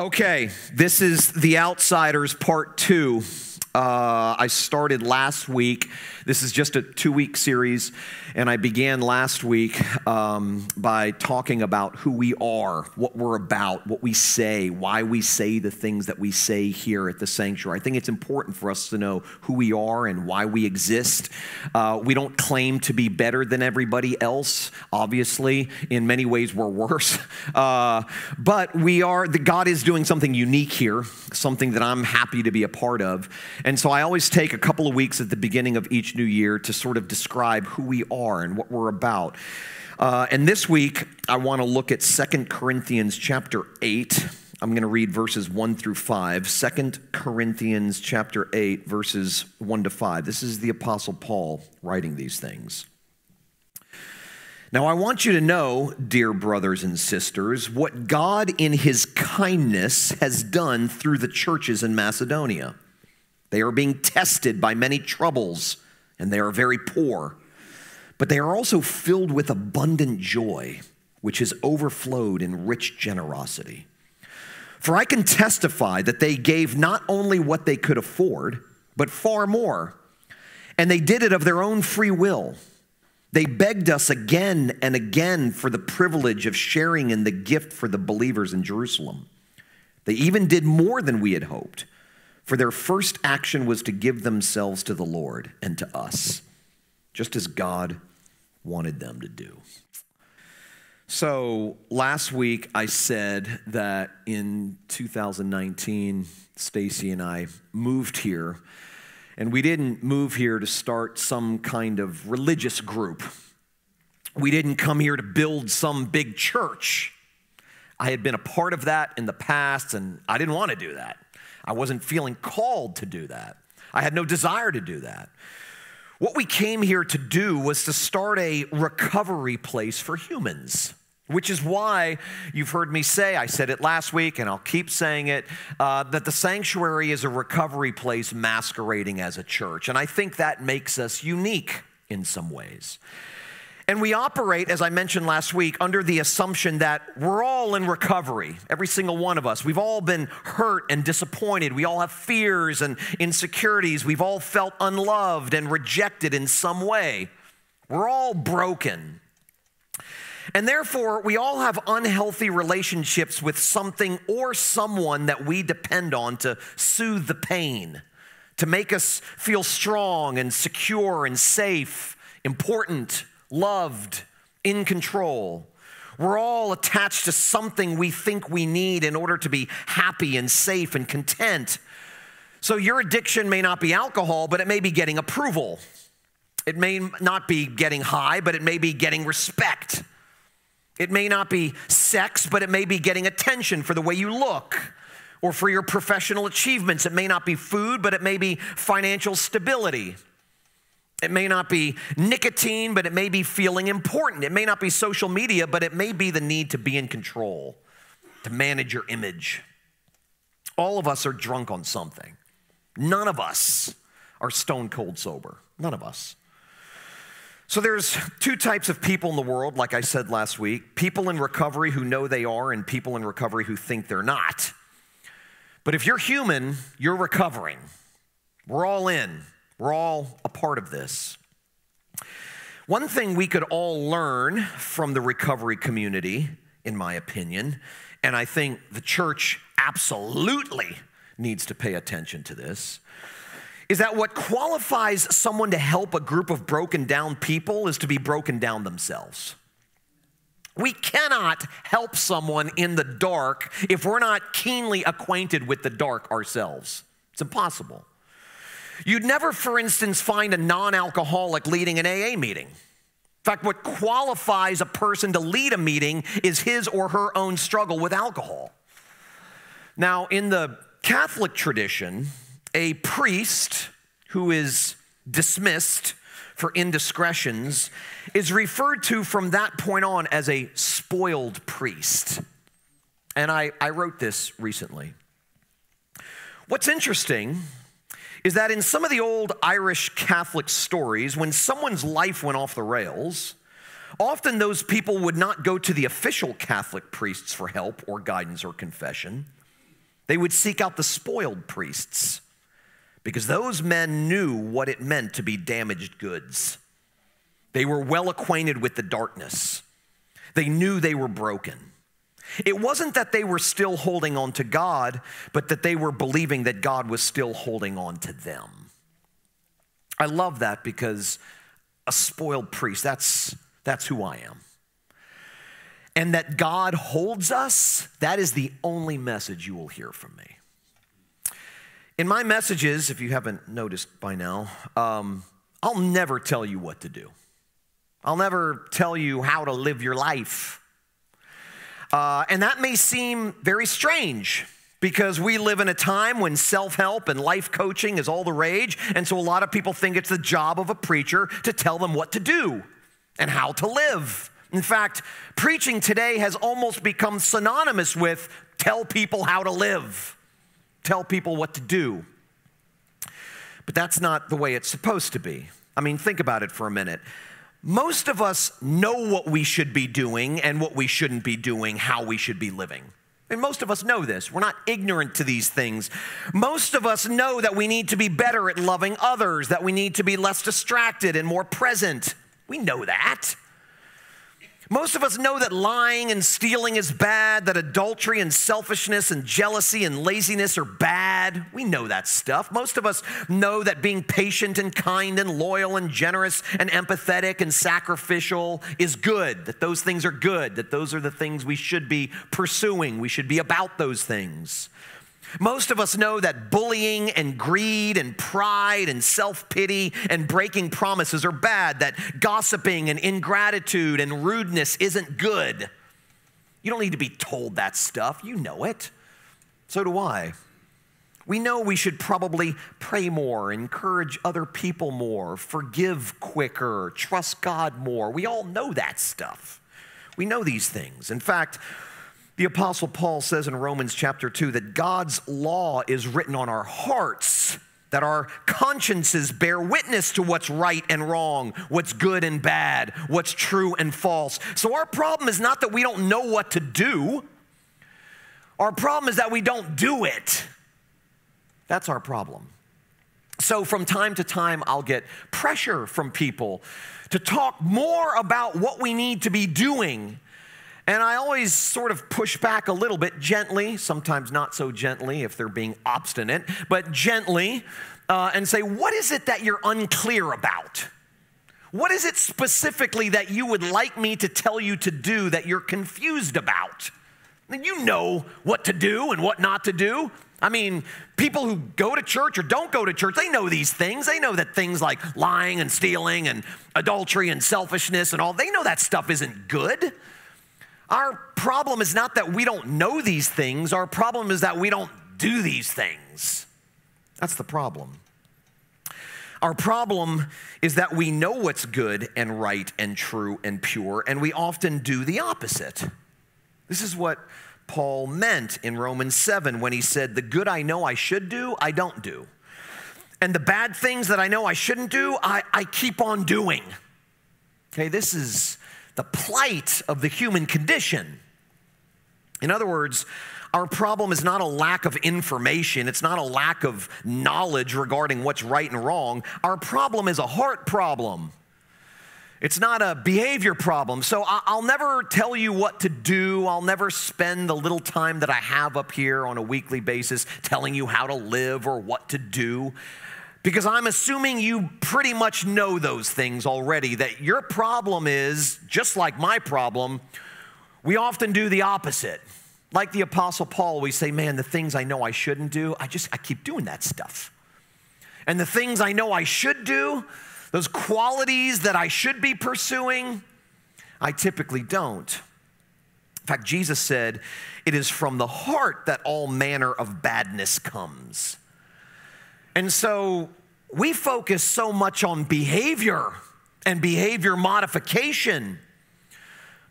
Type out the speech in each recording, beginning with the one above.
Okay, this is The Outsiders Part 2. Uh, I started last week. This is just a two week series, and I began last week um, by talking about who we are, what we're about, what we say, why we say the things that we say here at the sanctuary. I think it's important for us to know who we are and why we exist. Uh, we don't claim to be better than everybody else, obviously. In many ways, we're worse. Uh, but we are, the, God is doing something unique here, something that I'm happy to be a part of. And so I always take a couple of weeks at the beginning of each new year to sort of describe who we are and what we're about. Uh, and this week, I want to look at Second Corinthians chapter 8. I'm going to read verses 1 through 5. 2 Corinthians chapter 8, verses 1 to 5. This is the Apostle Paul writing these things. Now, I want you to know, dear brothers and sisters, what God in his kindness has done through the churches in Macedonia. They are being tested by many troubles, and they are very poor. But they are also filled with abundant joy, which has overflowed in rich generosity. For I can testify that they gave not only what they could afford, but far more. And they did it of their own free will they begged us again and again for the privilege of sharing in the gift for the believers in Jerusalem. They even did more than we had hoped, for their first action was to give themselves to the Lord and to us, just as God wanted them to do. So, last week I said that in 2019, Stacy and I moved here and we didn't move here to start some kind of religious group. We didn't come here to build some big church. I had been a part of that in the past, and I didn't want to do that. I wasn't feeling called to do that. I had no desire to do that. What we came here to do was to start a recovery place for humans. Which is why you've heard me say, I said it last week and I'll keep saying it, uh, that the sanctuary is a recovery place masquerading as a church. And I think that makes us unique in some ways. And we operate, as I mentioned last week, under the assumption that we're all in recovery, every single one of us. We've all been hurt and disappointed. We all have fears and insecurities. We've all felt unloved and rejected in some way. We're all broken. And therefore, we all have unhealthy relationships with something or someone that we depend on to soothe the pain, to make us feel strong and secure and safe, important, loved, in control. We're all attached to something we think we need in order to be happy and safe and content. So, your addiction may not be alcohol, but it may be getting approval. It may not be getting high, but it may be getting respect. It may not be sex, but it may be getting attention for the way you look or for your professional achievements. It may not be food, but it may be financial stability. It may not be nicotine, but it may be feeling important. It may not be social media, but it may be the need to be in control, to manage your image. All of us are drunk on something. None of us are stone cold sober. None of us. So there's two types of people in the world, like I said last week people in recovery who know they are, and people in recovery who think they're not. But if you're human, you're recovering. We're all in, we're all a part of this. One thing we could all learn from the recovery community, in my opinion, and I think the church absolutely needs to pay attention to this, is that what qualifies someone to help a group of broken down people is to be broken down themselves. We cannot help someone in the dark if we're not keenly acquainted with the dark ourselves. It's impossible. You'd never, for instance, find a non alcoholic leading an AA meeting. In fact, what qualifies a person to lead a meeting is his or her own struggle with alcohol. Now, in the Catholic tradition, a priest who is dismissed for indiscretions is referred to from that point on as a spoiled priest. And I, I wrote this recently. What's interesting is that in some of the old Irish Catholic stories, when someone's life went off the rails, often those people would not go to the official Catholic priests for help or guidance or confession. They would seek out the spoiled priests because those men knew what it meant to be damaged goods. They were well acquainted with the darkness, they knew they were broken. It wasn't that they were still holding on to God, but that they were believing that God was still holding on to them. I love that because a spoiled priest, that's, that's who I am. And that God holds us, that is the only message you will hear from me. In my messages, if you haven't noticed by now, um, I'll never tell you what to do. I'll never tell you how to live your life. Uh, and that may seem very strange because we live in a time when self help and life coaching is all the rage. And so a lot of people think it's the job of a preacher to tell them what to do and how to live. In fact, preaching today has almost become synonymous with tell people how to live, tell people what to do. But that's not the way it's supposed to be. I mean, think about it for a minute. Most of us know what we should be doing and what we shouldn't be doing, how we should be living. And most of us know this. We're not ignorant to these things. Most of us know that we need to be better at loving others, that we need to be less distracted and more present. We know that. Most of us know that lying and stealing is bad, that adultery and selfishness and jealousy and laziness are bad. We know that stuff. Most of us know that being patient and kind and loyal and generous and empathetic and sacrificial is good, that those things are good, that those are the things we should be pursuing. We should be about those things. Most of us know that bullying and greed and pride and self pity and breaking promises are bad, that gossiping and ingratitude and rudeness isn't good. You don't need to be told that stuff, you know it. So do I. We know we should probably pray more, encourage other people more, forgive quicker, trust God more. We all know that stuff. We know these things. In fact, the Apostle Paul says in Romans chapter 2 that God's law is written on our hearts, that our consciences bear witness to what's right and wrong, what's good and bad, what's true and false. So our problem is not that we don't know what to do, our problem is that we don't do it. That's our problem. So, from time to time, I'll get pressure from people to talk more about what we need to be doing and I always sort of push back a little bit gently, sometimes not so gently if they're being obstinate, but gently, uh, and say, What is it that you're unclear about? What is it specifically that you would like me to tell you to do that you're confused about? You know what to do and what not to do. I mean, people who go to church or don't go to church, they know these things. They know that things like lying and stealing and adultery and selfishness and all, they know that stuff isn't good. Our problem is not that we don't know these things, our problem is that we don't do these things. That's the problem. Our problem is that we know what's good and right and true and pure, and we often do the opposite. This is what Paul meant in Romans 7 when he said, The good I know I should do, I don't do. And the bad things that I know I shouldn't do, I, I keep on doing. Okay, this is the plight of the human condition. In other words, our problem is not a lack of information, it's not a lack of knowledge regarding what's right and wrong. Our problem is a heart problem. It's not a behavior problem. So I'll never tell you what to do. I'll never spend the little time that I have up here on a weekly basis telling you how to live or what to do because I'm assuming you pretty much know those things already. That your problem is, just like my problem, we often do the opposite. Like the Apostle Paul, we say, Man, the things I know I shouldn't do, I just, I keep doing that stuff. And the things I know I should do, those qualities that I should be pursuing, I typically don't. In fact, Jesus said, It is from the heart that all manner of badness comes. And so we focus so much on behavior and behavior modification,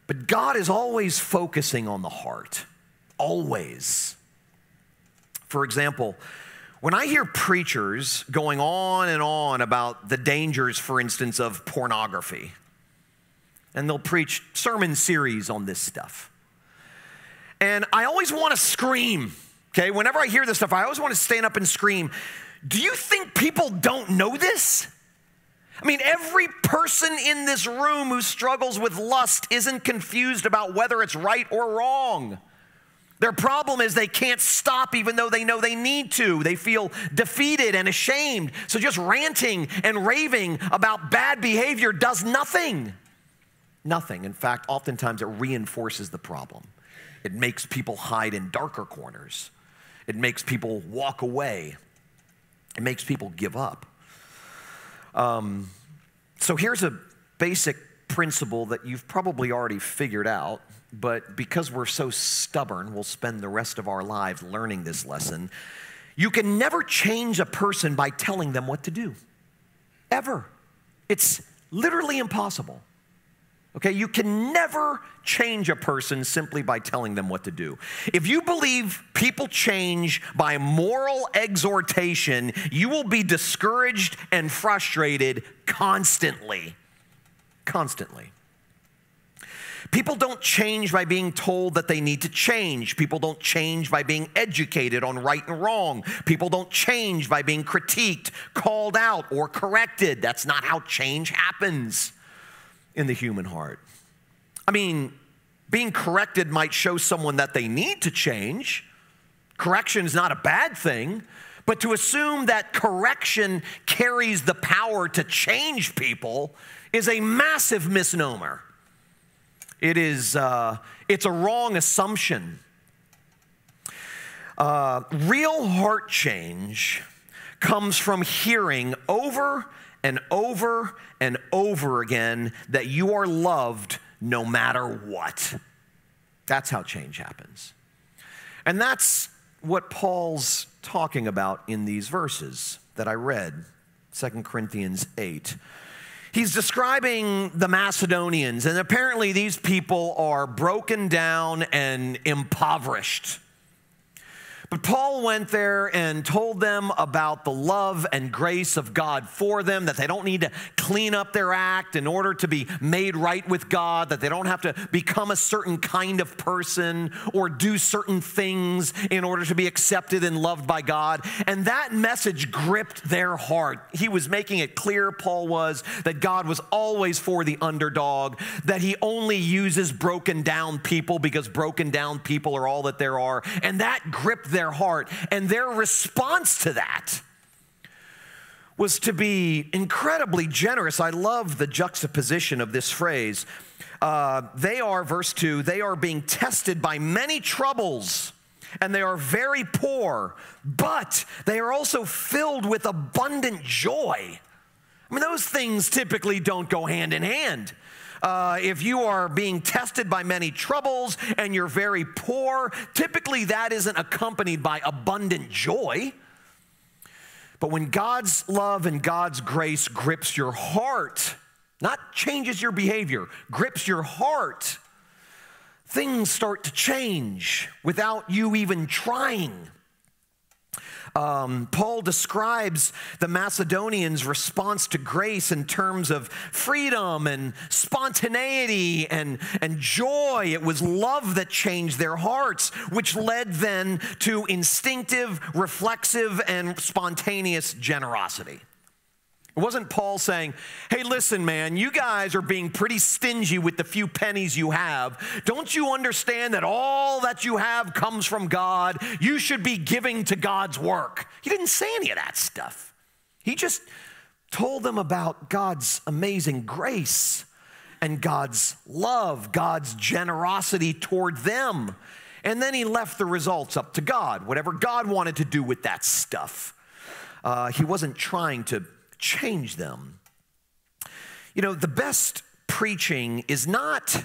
but God is always focusing on the heart, always. For example, when I hear preachers going on and on about the dangers, for instance, of pornography, and they'll preach sermon series on this stuff, and I always want to scream Okay, whenever I hear this stuff, I always want to stand up and scream, Do you think people don't know this? I mean, every person in this room who struggles with lust isn't confused about whether it's right or wrong. Their problem is they can't stop even though they know they need to. They feel defeated and ashamed. So just ranting and raving about bad behavior does nothing. Nothing. In fact, oftentimes it reinforces the problem. It makes people hide in darker corners. It makes people walk away. It makes people give up. Um, so here's a basic principle that you've probably already figured out but because we're so stubborn, we'll spend the rest of our lives learning this lesson. You can never change a person by telling them what to do, ever. It's literally impossible. Okay, you can never change a person simply by telling them what to do. If you believe people change by moral exhortation, you will be discouraged and frustrated constantly. Constantly. People don't change by being told that they need to change. People don't change by being educated on right and wrong. People don't change by being critiqued, called out, or corrected. That's not how change happens in the human heart. I mean, being corrected might show someone that they need to change. Correction is not a bad thing, but to assume that correction carries the power to change people is a massive misnomer. It is, uh, it's a wrong assumption. Uh, real heart change comes from hearing over and over and over again that you are loved no matter what. That's how change happens. And that's what Paul's talking about in these verses that I read, 2 Corinthians 8. He's describing the Macedonians, and apparently these people are broken down and impoverished. But Paul went there and told them about the love and grace of God for them, that they don't need to clean up their act in order to be made right with God, that they don't have to become a certain kind of person or do certain things in order to be accepted and loved by God. And that message gripped their heart. He was making it clear, Paul was, that God was always for the underdog, that he only uses broken down people because broken down people are all that there are. And that gripped their heart. And their response to that was to be incredibly generous. I love the juxtaposition of this phrase. Uh, they are, verse 2, they are being tested by many troubles and they are very poor, but they are also filled with abundant joy. I mean, those things typically don't go hand in hand. Uh, if you are being tested by many troubles and you're very poor, typically that isn't accompanied by abundant joy. But when God's love and God's grace grips your heart, not changes your behavior, grips your heart, things start to change without you even trying. Um, Paul describes the Macedonians' response to grace in terms of freedom and spontaneity and, and joy. It was love that changed their hearts, which led then to instinctive, reflexive, and spontaneous generosity. It wasn't Paul saying, hey, listen, man, you guys are being pretty stingy with the few pennies you have. Don't you understand that all that you have comes from God? You should be giving to God's work. He didn't say any of that stuff. He just told them about God's amazing grace and God's love, God's generosity toward them. And then he left the results up to God, whatever God wanted to do with that stuff. Uh, he wasn't trying to change them. You know, the best preaching is not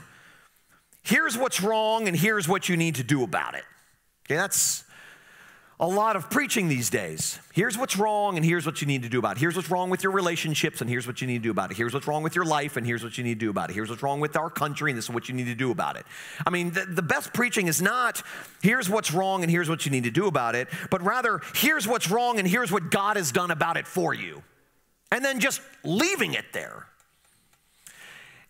here's what's wrong and here's what you need to do about it. Okay, that's a lot of preaching these days. Here's what's wrong and here's what you need to do about it. Here's what's wrong with your relationships and here's what you need to do about it. Here's what's wrong with your life and here's what you need to do about it. Here's what's wrong with our country and this is what you need to do about it. I mean, the, the best preaching is not here's what's wrong and here's what you need to do about it, but rather here's what's wrong and here's what God has done about it for you and then just leaving it there.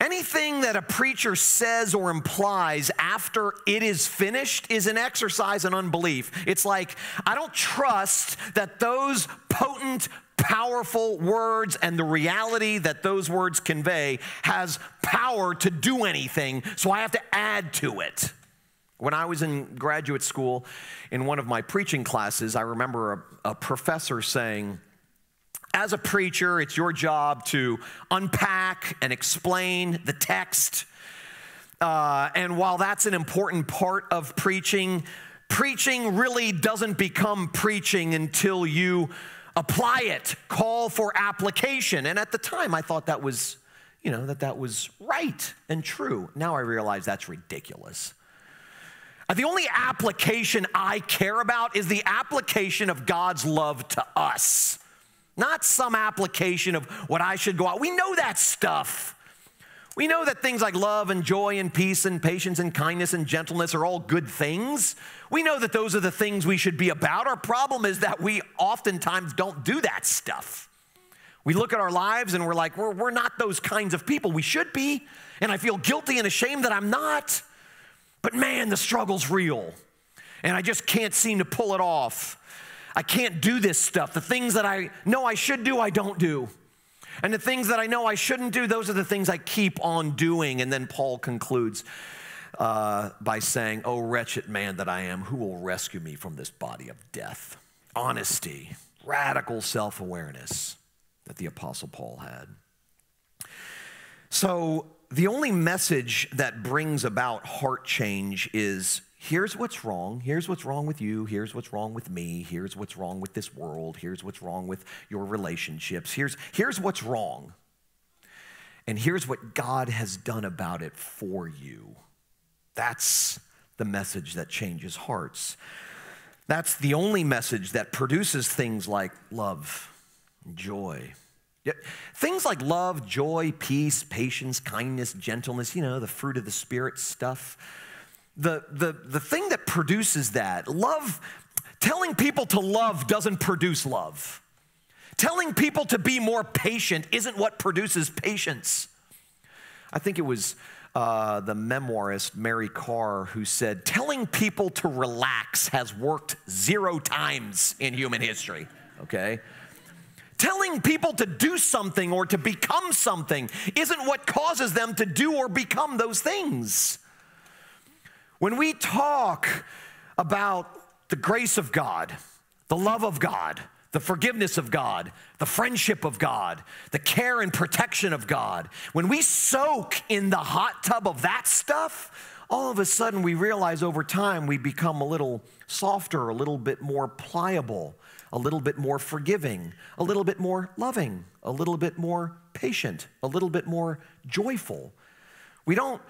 Anything that a preacher says or implies after it is finished is an exercise in unbelief. It's like, I don't trust that those potent, powerful words and the reality that those words convey has power to do anything, so I have to add to it. When I was in graduate school, in one of my preaching classes, I remember a, a professor saying, as a preacher, it's your job to unpack and explain the text. Uh, and while that's an important part of preaching, preaching really doesn't become preaching until you apply it, call for application. And at the time, I thought that was, you know, that that was right and true. Now I realize that's ridiculous. Uh, the only application I care about is the application of God's love to us not some application of what I should go out. We know that stuff. We know that things like love and joy and peace and patience and kindness and gentleness are all good things. We know that those are the things we should be about. Our problem is that we oftentimes don't do that stuff. We look at our lives and we're like, we're, we're not those kinds of people. We should be. And I feel guilty and ashamed that I'm not. But man, the struggle's real. And I just can't seem to pull it off. I can't do this stuff. The things that I know I should do, I don't do. And the things that I know I shouldn't do, those are the things I keep on doing. And then Paul concludes uh, by saying, Oh, wretched man that I am, who will rescue me from this body of death? Honesty, radical self awareness that the Apostle Paul had. So, the only message that brings about heart change is here's what's wrong. Here's what's wrong with you. Here's what's wrong with me. Here's what's wrong with this world. Here's what's wrong with your relationships. Here's, here's what's wrong. And here's what God has done about it for you. That's the message that changes hearts. That's the only message that produces things like love, joy. Things like love, joy, peace, patience, kindness, gentleness, you know, the fruit of the Spirit stuff the, the, the thing that produces that, love, telling people to love doesn't produce love. Telling people to be more patient isn't what produces patience. I think it was uh, the memoirist Mary Karr who said, Telling people to relax has worked zero times in human history, okay? Telling people to do something or to become something isn't what causes them to do or become those things. When we talk about the grace of God, the love of God, the forgiveness of God, the friendship of God, the care and protection of God, when we soak in the hot tub of that stuff, all of a sudden we realize over time we become a little softer, a little bit more pliable, a little bit more forgiving, a little bit more loving, a little bit more patient, a little bit more joyful. We don't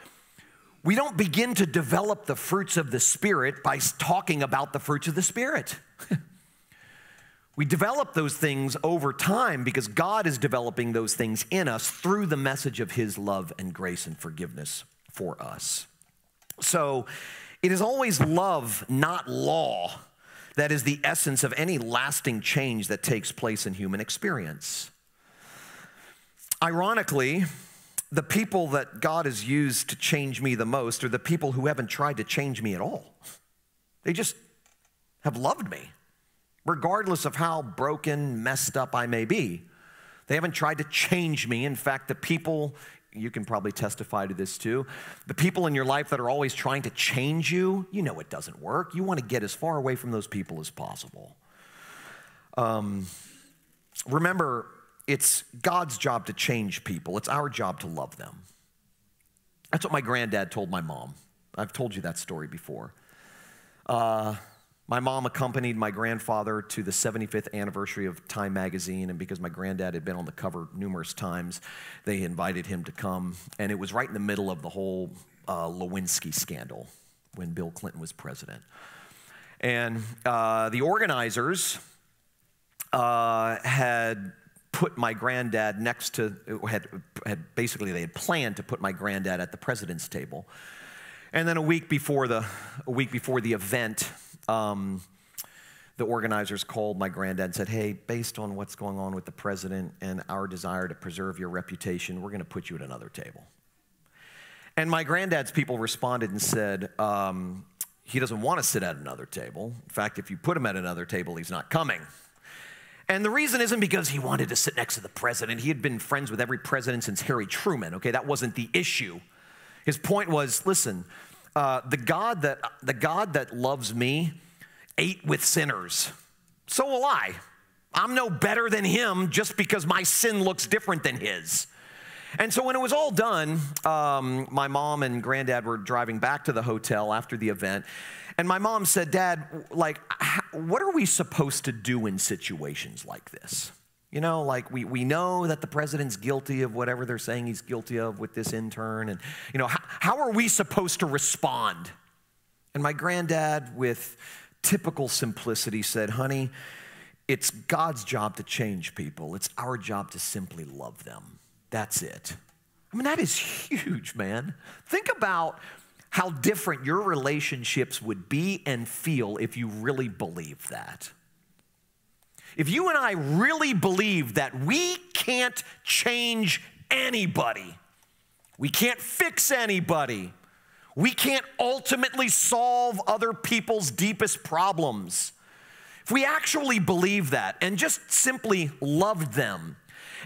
we don't begin to develop the fruits of the Spirit by talking about the fruits of the Spirit. we develop those things over time because God is developing those things in us through the message of His love and grace and forgiveness for us. So it is always love, not law, that is the essence of any lasting change that takes place in human experience. Ironically, the people that God has used to change me the most are the people who haven't tried to change me at all. They just have loved me, regardless of how broken, messed up I may be. They haven't tried to change me. In fact, the people, you can probably testify to this too, the people in your life that are always trying to change you, you know it doesn't work. You want to get as far away from those people as possible. Um, remember, it's God's job to change people, it's our job to love them. That's what my granddad told my mom. I've told you that story before. Uh, my mom accompanied my grandfather to the 75th anniversary of Time magazine, and because my granddad had been on the cover numerous times, they invited him to come. And it was right in the middle of the whole uh, Lewinsky scandal when Bill Clinton was president. And uh, the organizers uh, had put my granddad next to, had, had basically, they had planned to put my granddad at the president's table. And then a week before the, a week before the event, um, the organizers called my granddad and said, Hey, based on what's going on with the president and our desire to preserve your reputation, we're going to put you at another table. And my granddad's people responded and said, um, he doesn't want to sit at another table. In fact, if you put him at another table, he's not coming. And the reason isn't because he wanted to sit next to the president. He had been friends with every president since Harry Truman, okay? That wasn't the issue. His point was listen, uh, the, God that, the God that loves me ate with sinners. So will I. I'm no better than him just because my sin looks different than his. And so when it was all done, um, my mom and granddad were driving back to the hotel after the event. And my mom said, Dad, like, what are we supposed to do in situations like this? You know, like we, we know that the president's guilty of whatever they're saying he's guilty of with this intern. And, you know, how, how are we supposed to respond? And my granddad, with typical simplicity, said, Honey, it's God's job to change people, it's our job to simply love them. That's it. I mean, that is huge, man. Think about how different your relationships would be and feel if you really believed that. If you and I really believe that we can't change anybody, we can't fix anybody, we can't ultimately solve other people's deepest problems. If we actually believe that and just simply loved them,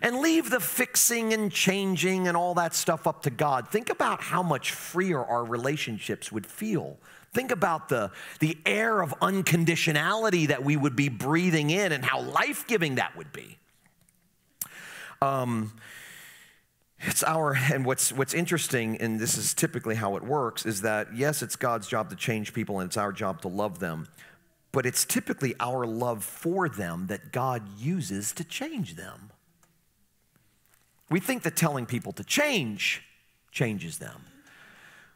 and leave the fixing and changing and all that stuff up to God. Think about how much freer our relationships would feel. Think about the, the air of unconditionality that we would be breathing in and how life giving that would be. Um, it's our, and what's, what's interesting, and this is typically how it works, is that yes, it's God's job to change people and it's our job to love them, but it's typically our love for them that God uses to change them. We think that telling people to change changes them.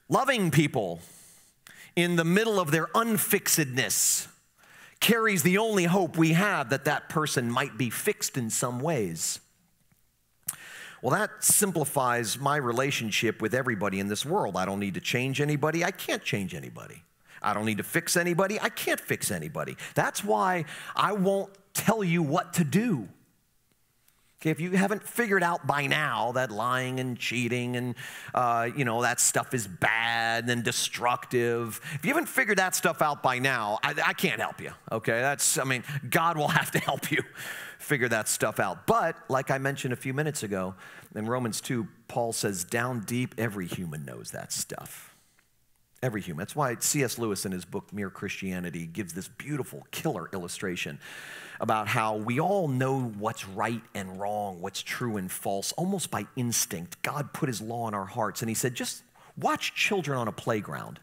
Loving people in the middle of their unfixedness carries the only hope we have that that person might be fixed in some ways. Well, that simplifies my relationship with everybody in this world. I don't need to change anybody. I can't change anybody. I don't need to fix anybody. I can't fix anybody. That's why I won't tell you what to do. Okay, if you haven't figured out by now that lying and cheating and uh, you know that stuff is bad and destructive, if you haven't figured that stuff out by now, I, I can't help you. Okay, that's I mean God will have to help you figure that stuff out. But like I mentioned a few minutes ago, in Romans two, Paul says, "Down deep, every human knows that stuff." Every human. That's why C.S. Lewis in his book Mere Christianity gives this beautiful killer illustration about how we all know what's right and wrong, what's true and false, almost by instinct. God put his law in our hearts, and he said, just watch children on a playground.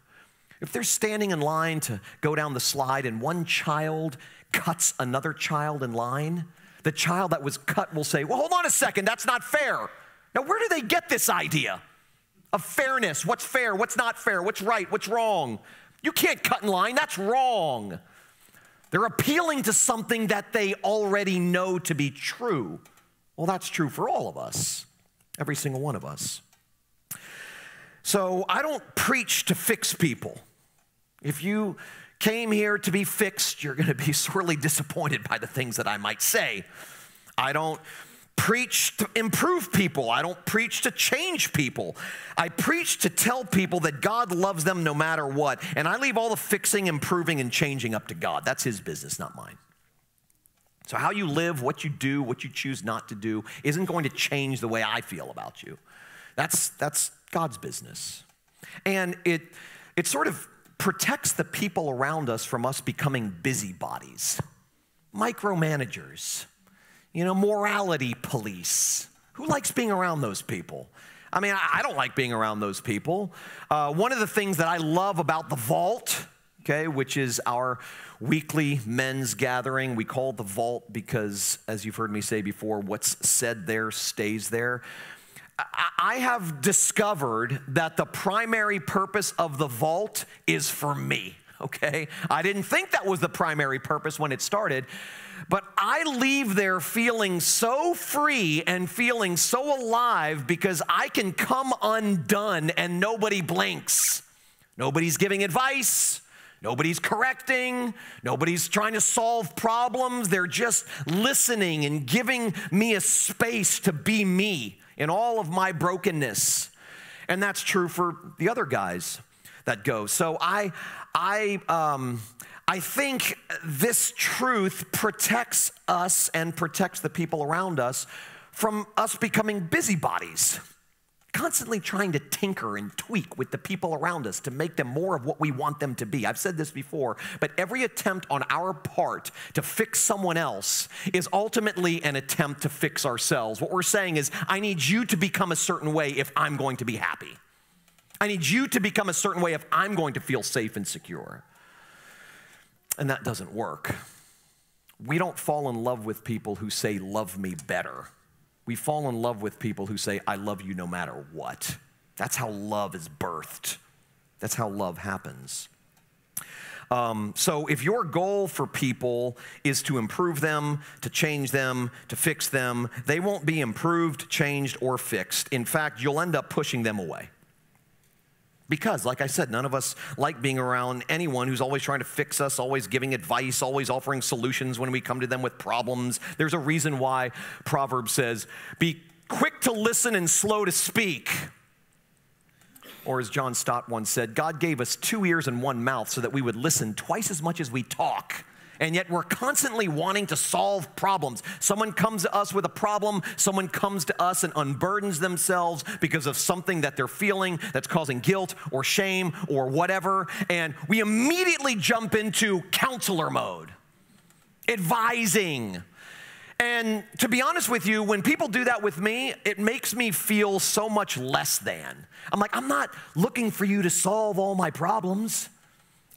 If they're standing in line to go down the slide and one child cuts another child in line, the child that was cut will say, Well, hold on a second, that's not fair. Now, where do they get this idea of fairness? What's fair? What's not fair? What's right? What's wrong? You can't cut in line, that's wrong. They're appealing to something that they already know to be true. Well, that's true for all of us, every single one of us. So I don't preach to fix people. If you came here to be fixed, you're going to be sorely disappointed by the things that I might say. I don't preach to improve people. I don't preach to change people. I preach to tell people that God loves them no matter what. And I leave all the fixing, improving, and changing up to God. That's His business, not mine. So, how you live, what you do, what you choose not to do, isn't going to change the way I feel about you. That's, that's God's business. And it, it sort of protects the people around us from us becoming busybodies, micromanagers you know, morality police. Who likes being around those people? I mean, I don't like being around those people. Uh, one of the things that I love about the Vault, okay, which is our weekly men's gathering, we call the Vault because, as you've heard me say before, what's said there stays there. I have discovered that the primary purpose of the vault is for me, okay? I didn't think that was the primary purpose when it started, but I leave there feeling so free and feeling so alive because I can come undone and nobody blinks. Nobody's giving advice. Nobody's correcting. Nobody's trying to solve problems. They're just listening and giving me a space to be me in all of my brokenness. And that's true for the other guys that go. So I, I, um, I think this truth protects us and protects the people around us from us becoming busybodies, constantly trying to tinker and tweak with the people around us to make them more of what we want them to be. I've said this before, but every attempt on our part to fix someone else is ultimately an attempt to fix ourselves. What we're saying is, I need you to become a certain way if I'm going to be happy. I need you to become a certain way if I'm going to feel safe and secure. And that doesn't work. We don't fall in love with people who say, Love me better. We fall in love with people who say, I love you no matter what. That's how love is birthed. That's how love happens. Um, so, if your goal for people is to improve them, to change them, to fix them, they won't be improved, changed, or fixed. In fact, you'll end up pushing them away. Because, like I said, none of us like being around anyone who's always trying to fix us, always giving advice, always offering solutions when we come to them with problems. There's a reason why Proverbs says, Be quick to listen and slow to speak. Or, as John Stott once said, God gave us two ears and one mouth so that we would listen twice as much as we talk and yet we're constantly wanting to solve problems. Someone comes to us with a problem, someone comes to us and unburdens themselves because of something that they're feeling that's causing guilt or shame or whatever, and we immediately jump into counselor mode, advising. And to be honest with you, when people do that with me, it makes me feel so much less than. I'm like, I'm not looking for you to solve all my problems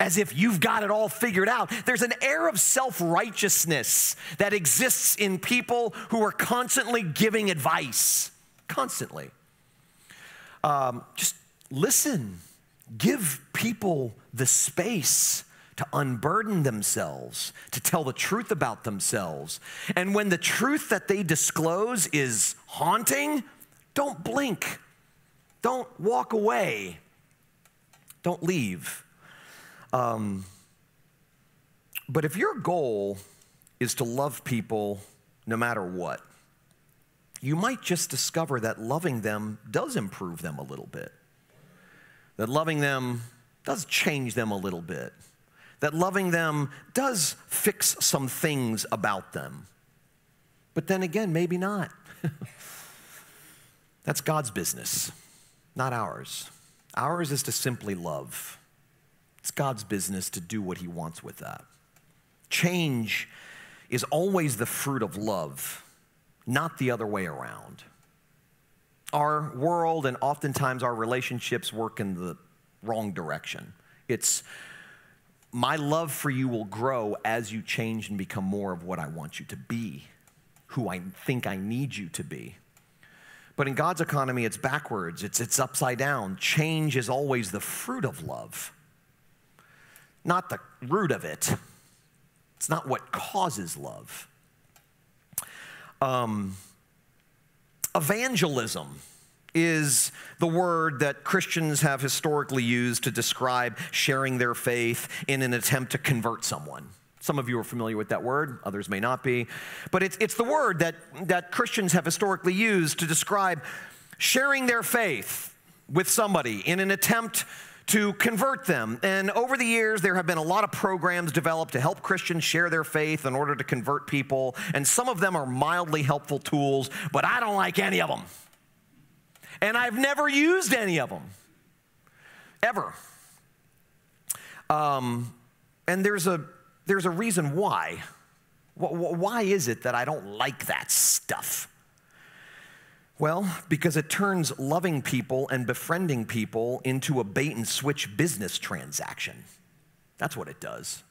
as if you've got it all figured out. There's an air of self righteousness that exists in people who are constantly giving advice. Constantly. Um, just listen, give people the space to unburden themselves, to tell the truth about themselves. And when the truth that they disclose is haunting, don't blink, don't walk away, don't leave. Um, but if your goal is to love people no matter what, you might just discover that loving them does improve them a little bit. That loving them does change them a little bit. That loving them does fix some things about them. But then again, maybe not. That's God's business, not ours. Ours is to simply love. It's God's business to do what He wants with that. Change is always the fruit of love, not the other way around. Our world and oftentimes our relationships work in the wrong direction. It's my love for you will grow as you change and become more of what I want you to be, who I think I need you to be. But in God's economy, it's backwards, it's, it's upside down. Change is always the fruit of love not the root of it. It's not what causes love. Um, evangelism is the word that Christians have historically used to describe sharing their faith in an attempt to convert someone. Some of you are familiar with that word, others may not be. But it's, it's the word that, that Christians have historically used to describe sharing their faith with somebody in an attempt to convert them. And over the years, there have been a lot of programs developed to help Christians share their faith in order to convert people. And some of them are mildly helpful tools, but I don't like any of them. And I've never used any of them, ever. Um, and there's a, there's a reason why. Why is it that I don't like that stuff? Well, because it turns loving people and befriending people into a bait and switch business transaction. That's what it does.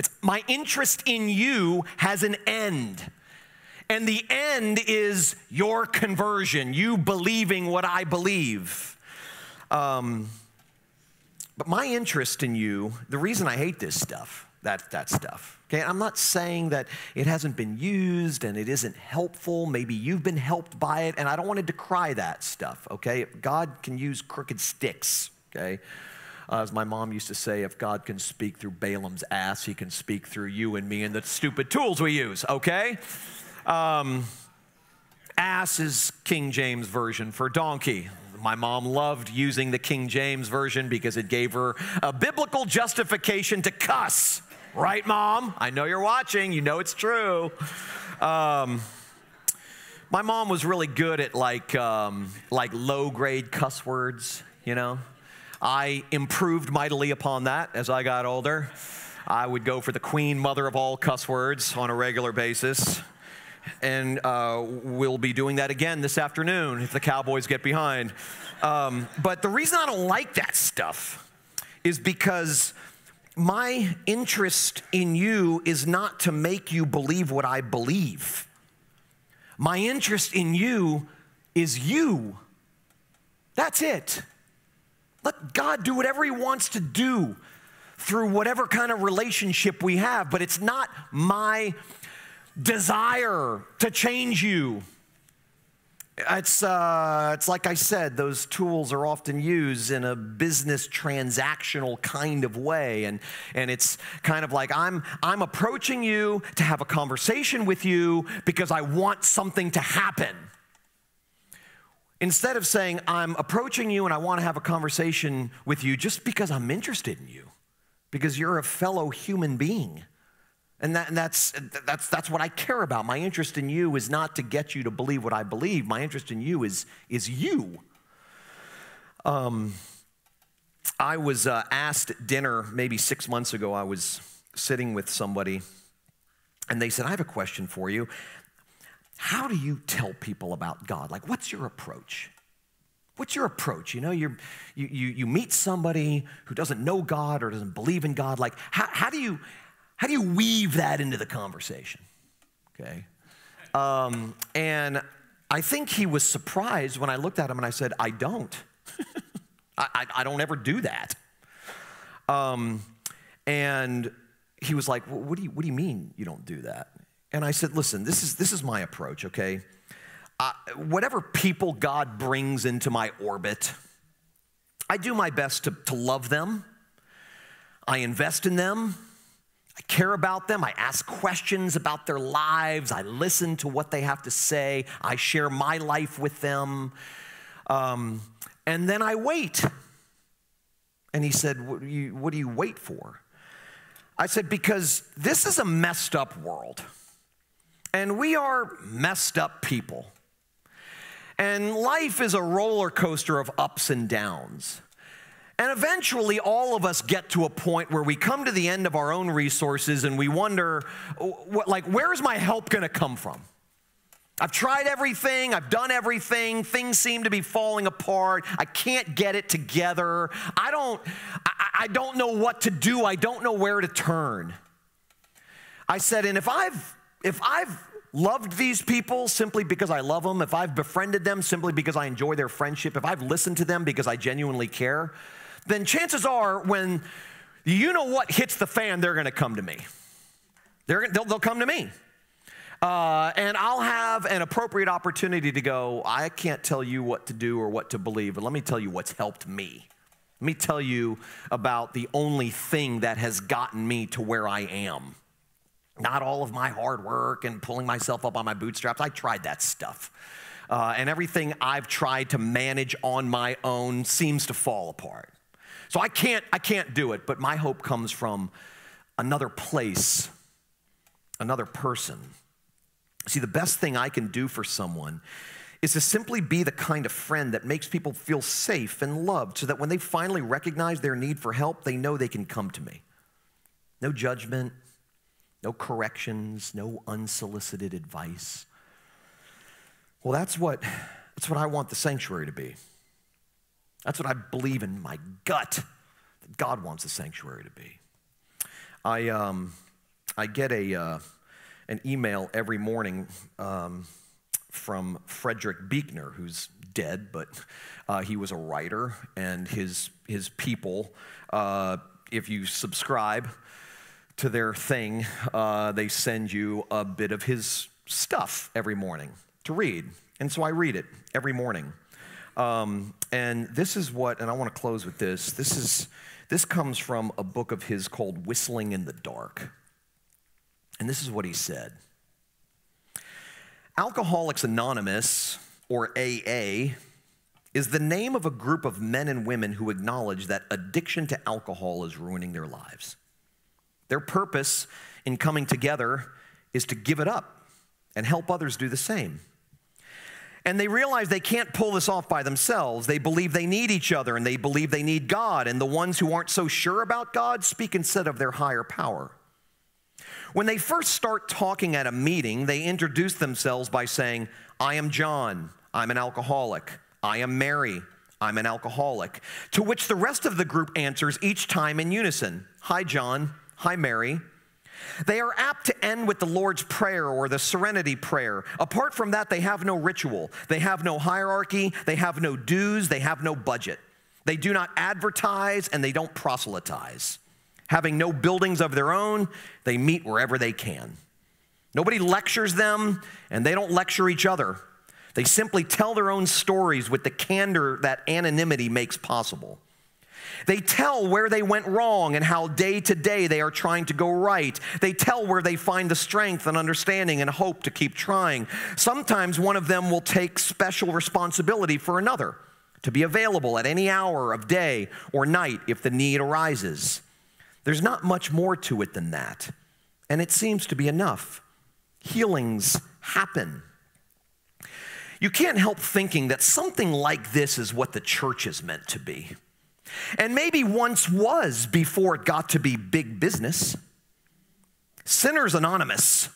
It's, my interest in you has an end. And the end is your conversion, you believing what I believe. Um, but my interest in you, the reason I hate this stuff, that, that stuff, Okay, I'm not saying that it hasn't been used and it isn't helpful. Maybe you've been helped by it, and I don't want to decry that stuff, okay? God can use crooked sticks, okay? Uh, as my mom used to say, if God can speak through Balaam's ass, he can speak through you and me and the stupid tools we use, okay? Um, ass is King James Version for donkey. My mom loved using the King James Version because it gave her a biblical justification to cuss. Right, mom? I know you're watching. You know it's true. Um, my mom was really good at like, um, like low grade cuss words, you know? I improved mightily upon that as I got older. I would go for the queen mother of all cuss words on a regular basis. And uh, we'll be doing that again this afternoon if the Cowboys get behind. Um, but the reason I don't like that stuff is because my interest in you is not to make you believe what I believe. My interest in you is you. That's it. Let God do whatever He wants to do through whatever kind of relationship we have, but it's not my desire to change you. It's, uh, it's like I said, those tools are often used in a business transactional kind of way. And, and it's kind of like I'm, I'm approaching you to have a conversation with you because I want something to happen. Instead of saying, I'm approaching you and I want to have a conversation with you just because I'm interested in you, because you're a fellow human being. And, that, and that's, that's, that's what I care about. My interest in you is not to get you to believe what I believe. My interest in you is, is you. Um, I was uh, asked at dinner maybe six months ago, I was sitting with somebody, and they said, I have a question for you. How do you tell people about God? Like, what's your approach? What's your approach? You know, you you, you meet somebody who doesn't know God or doesn't believe in God. Like, how, how, do you, how do you weave that into the conversation? Okay. Um, and I think he was surprised when I looked at him and I said, I don't. I, I, I, don't ever do that. Um, and he was like, well, what, do you, what do you mean you don't do that? And I said, listen, this is, this is my approach, okay? Whatever people God brings into my orbit, I do my best to, to love them. I invest in them. I care about them. I ask questions about their lives. I listen to what they have to say. I share my life with them. Um, and then I wait. And he said, what do, you, what do you wait for? I said, Because this is a messed up world. And we are messed up people. And life is a roller coaster of ups and downs. And eventually, all of us get to a point where we come to the end of our own resources and we wonder, what, like, where's my help gonna come from? I've tried everything, I've done everything, things seem to be falling apart, I can't get it together, I don't, I, I don't know what to do, I don't know where to turn. I said, and if I've if I've loved these people simply because I love them, if I've befriended them simply because I enjoy their friendship, if I've listened to them because I genuinely care, then chances are when you know what hits the fan, they're going to come to me. They're, they'll, they'll come to me. Uh, and I'll have an appropriate opportunity to go, I can't tell you what to do or what to believe, but let me tell you what's helped me. Let me tell you about the only thing that has gotten me to where I am. Not all of my hard work and pulling myself up on my bootstraps. I tried that stuff. Uh, and everything I've tried to manage on my own seems to fall apart. So I can't, I can't do it, but my hope comes from another place, another person. See, the best thing I can do for someone is to simply be the kind of friend that makes people feel safe and loved so that when they finally recognize their need for help, they know they can come to me. No judgment, no corrections, no unsolicited advice. Well, that's what, that's what I want the sanctuary to be. That's what I believe in my gut that God wants the sanctuary to be. I, um, I get a, uh, an email every morning um, from Frederick Buechner, who's dead, but uh, he was a writer, and his, his people, uh, if you subscribe to their thing, uh, they send you a bit of his stuff every morning to read. And so I read it every morning. Um, and this is what, and I want to close with this. This is this comes from a book of his called Whistling in the Dark. And this is what he said. Alcoholics Anonymous, or AA, is the name of a group of men and women who acknowledge that addiction to alcohol is ruining their lives. Their purpose in coming together is to give it up and help others do the same. And they realize they can't pull this off by themselves. They believe they need each other and they believe they need God. And the ones who aren't so sure about God speak instead of their higher power. When they first start talking at a meeting, they introduce themselves by saying, I am John, I'm an alcoholic. I am Mary, I'm an alcoholic. To which the rest of the group answers each time in unison Hi, John. Hi, Mary. They are apt to end with the Lord's Prayer or the Serenity Prayer. Apart from that, they have no ritual, they have no hierarchy, they have no dues, they have no budget. They do not advertise and they don't proselytize. Having no buildings of their own, they meet wherever they can. Nobody lectures them and they don't lecture each other. They simply tell their own stories with the candor that anonymity makes possible. They tell where they went wrong and how day to day they are trying to go right. They tell where they find the strength and understanding and hope to keep trying. Sometimes one of them will take special responsibility for another to be available at any hour of day or night if the need arises. There's not much more to it than that, and it seems to be enough. Healings happen. You can't help thinking that something like this is what the church is meant to be and maybe once was before it got to be big business. Sinners Anonymous.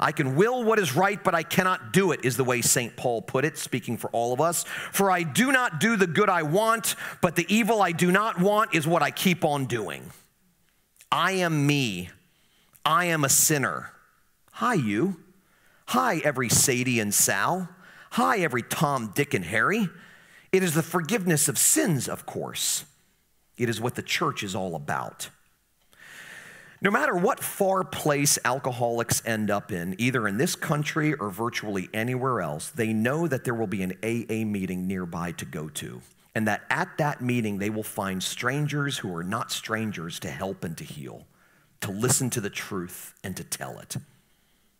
I can will what is right, but I cannot do it, is the way St. Paul put it, speaking for all of us. For I do not do the good I want, but the evil I do not want is what I keep on doing. I am me. I am a sinner. Hi, you. Hi, every Sadie and Sal. Hi, every Tom, Dick, and Harry. It is the forgiveness of sins, of course. It is what the church is all about. No matter what far place alcoholics end up in, either in this country or virtually anywhere else, they know that there will be an AA meeting nearby to go to. And that at that meeting, they will find strangers who are not strangers to help and to heal, to listen to the truth and to tell it.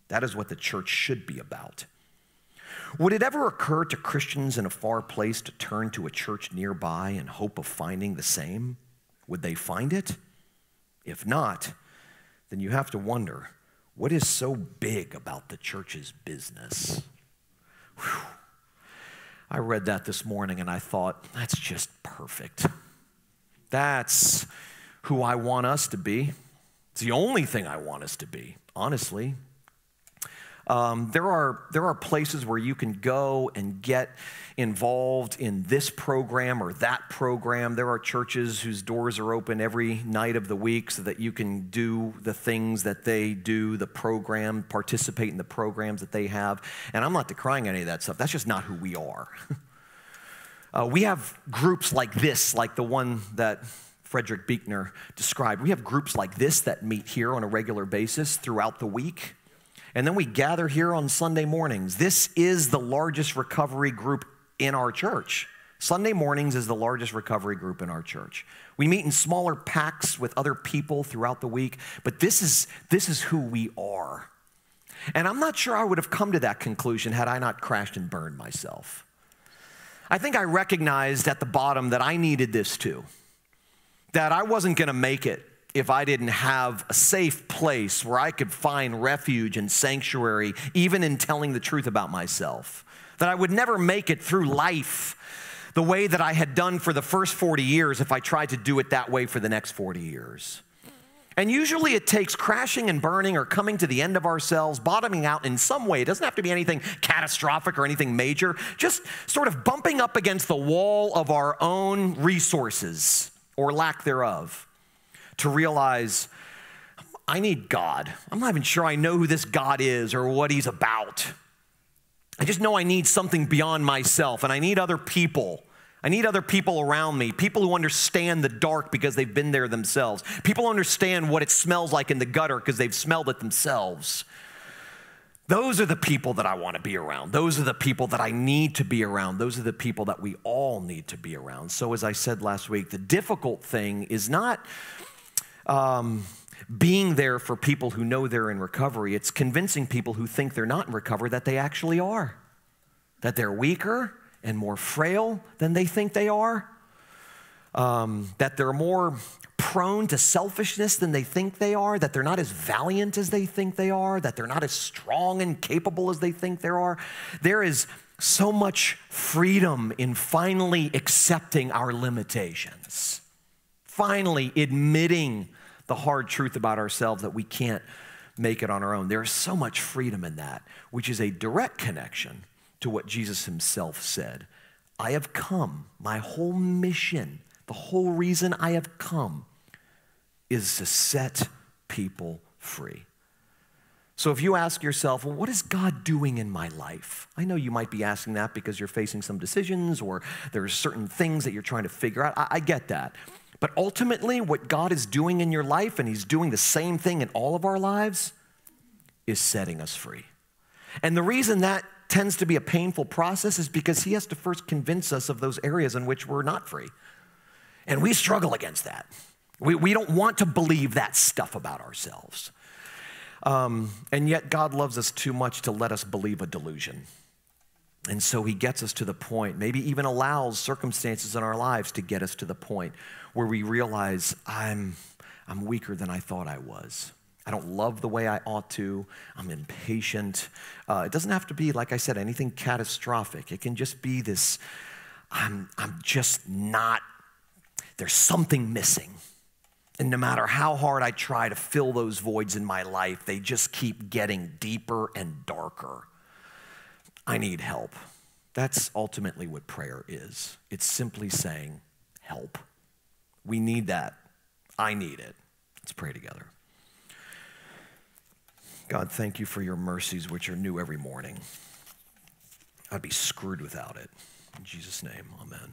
That is what the church should be about. Would it ever occur to Christians in a far place to turn to a church nearby in hope of finding the same? Would they find it? If not, then you have to wonder what is so big about the church's business? Whew. I read that this morning and I thought, that's just perfect. That's who I want us to be. It's the only thing I want us to be, honestly. Um, there, are, there are places where you can go and get involved in this program or that program. There are churches whose doors are open every night of the week so that you can do the things that they do, the program, participate in the programs that they have. And I'm not decrying any of that stuff. That's just not who we are. uh, we have groups like this, like the one that Frederick Buechner described. We have groups like this that meet here on a regular basis throughout the week. And then we gather here on Sunday mornings. This is the largest recovery group in our church. Sunday mornings is the largest recovery group in our church. We meet in smaller packs with other people throughout the week, but this is, this is who we are. And I'm not sure I would have come to that conclusion had I not crashed and burned myself. I think I recognized at the bottom that I needed this too, that I wasn't going to make it if I didn't have a safe place where I could find refuge and sanctuary, even in telling the truth about myself. That I would never make it through life the way that I had done for the first 40 years if I tried to do it that way for the next 40 years. And usually it takes crashing and burning or coming to the end of ourselves, bottoming out in some way. It doesn't have to be anything catastrophic or anything major, just sort of bumping up against the wall of our own resources or lack thereof to realize I need God. I'm not even sure I know who this God is or what he's about. I just know I need something beyond myself and I need other people. I need other people around me, people who understand the dark because they've been there themselves. People understand what it smells like in the gutter because they've smelled it themselves. Those are the people that I want to be around. Those are the people that I need to be around. Those are the people that we all need to be around. So, as I said last week, the difficult thing is not um, being there for people who know they're in recovery. It's convincing people who think they're not in recovery that they actually are, that they're weaker and more frail than they think they are, um, that they're more prone to selfishness than they think they are, that they're not as valiant as they think they are, that they're not as strong and capable as they think they are. There is so much freedom in finally accepting our limitations, finally admitting the hard truth about ourselves that we can't make it on our own. There is so much freedom in that, which is a direct connection to what Jesus himself said. I have come, my whole mission, the whole reason I have come is to set people free. So if you ask yourself, well, what is God doing in my life? I know you might be asking that because you're facing some decisions or there are certain things that you're trying to figure out. I, I, get that. But ultimately, what God is doing in your life, and He's doing the same thing in all of our lives, is setting us free. And the reason that tends to be a painful process is because He has to first convince us of those areas in which we're not free. And we struggle against that. We, we don't want to believe that stuff about ourselves. Um, and yet, God loves us too much to let us believe a delusion. And so he gets us to the point, maybe even allows circumstances in our lives to get us to the point where we realize I'm, I'm weaker than I thought I was. I don't love the way I ought to. I'm impatient. Uh, it doesn't have to be, like I said, anything catastrophic. It can just be this I'm, I'm just not, there's something missing. And no matter how hard I try to fill those voids in my life, they just keep getting deeper and darker. I need help. That's ultimately what prayer is. It's simply saying, help. We need that. I need it. Let's pray together. God, thank you for your mercies, which are new every morning. I'd be screwed without it. In Jesus' name, amen.